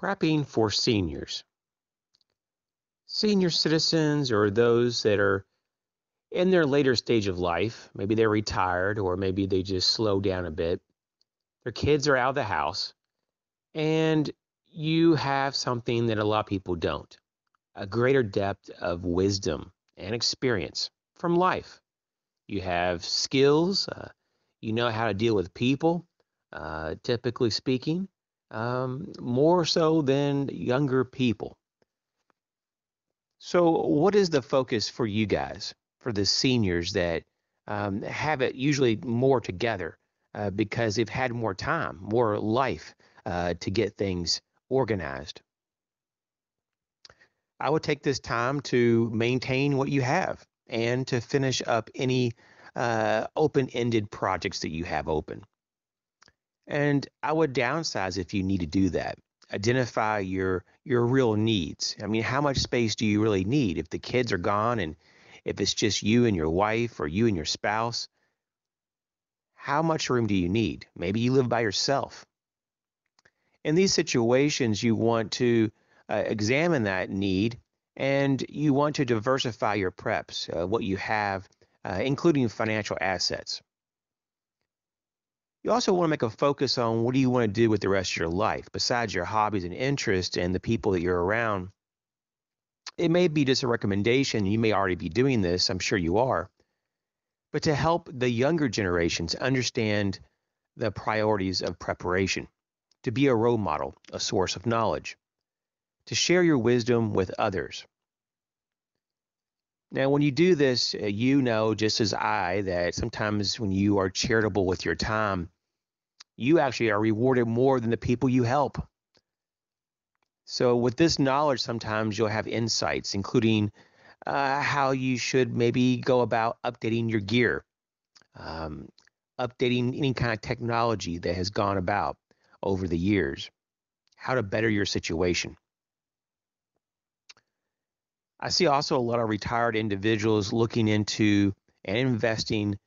Prepping for seniors. Senior citizens or those that are in their later stage of life, maybe they're retired or maybe they just slow down a bit. Their kids are out of the house, and you have something that a lot of people don't a greater depth of wisdom and experience from life. You have skills, uh, you know how to deal with people, uh, typically speaking, um, more so than younger people. So, what is the focus for you guys, for the seniors that um, have it usually more together uh, because they've had more time, more life uh, to get things organized? I would take this time to maintain what you have and to finish up any uh, open ended projects that you have open. And I would downsize if you need to do that. Identify your your real needs. I mean, how much space do you really need? If the kids are gone and if it's just you and your wife or you and your spouse, how much room do you need? Maybe you live by yourself. In these situations, you want to uh, examine that need and you want to diversify your preps, uh, what you have, uh, including financial assets. You also want to make a focus on what do you want to do with the rest of your life, besides your hobbies and interests and the people that you're around. It may be just a recommendation. You may already be doing this. I'm sure you are. But to help the younger generations understand the priorities of preparation, to be a role model, a source of knowledge to share your wisdom with others. Now, when you do this, uh, you know, just as I, that sometimes when you are charitable with your time, you actually are rewarded more than the people you help. So, with this knowledge, sometimes you'll have insights, including uh, how you should maybe go about updating your gear, um, updating any kind of technology that has gone about over the years, how to better your situation. I see also a lot of retired individuals looking into and investing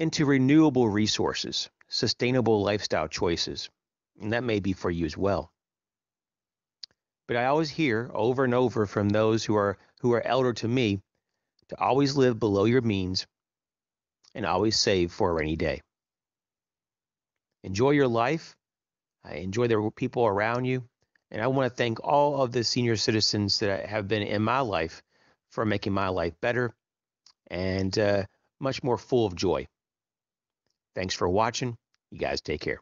into renewable resources, sustainable lifestyle choices. And that may be for you as well. But I always hear over and over from those who are who are elder to me to always live below your means and always save for a rainy day. Enjoy your life. Enjoy the people around you and I want to thank all of the senior citizens that have been in my life for making my life better and uh, much more full of joy. Thanks for watching. You guys take care.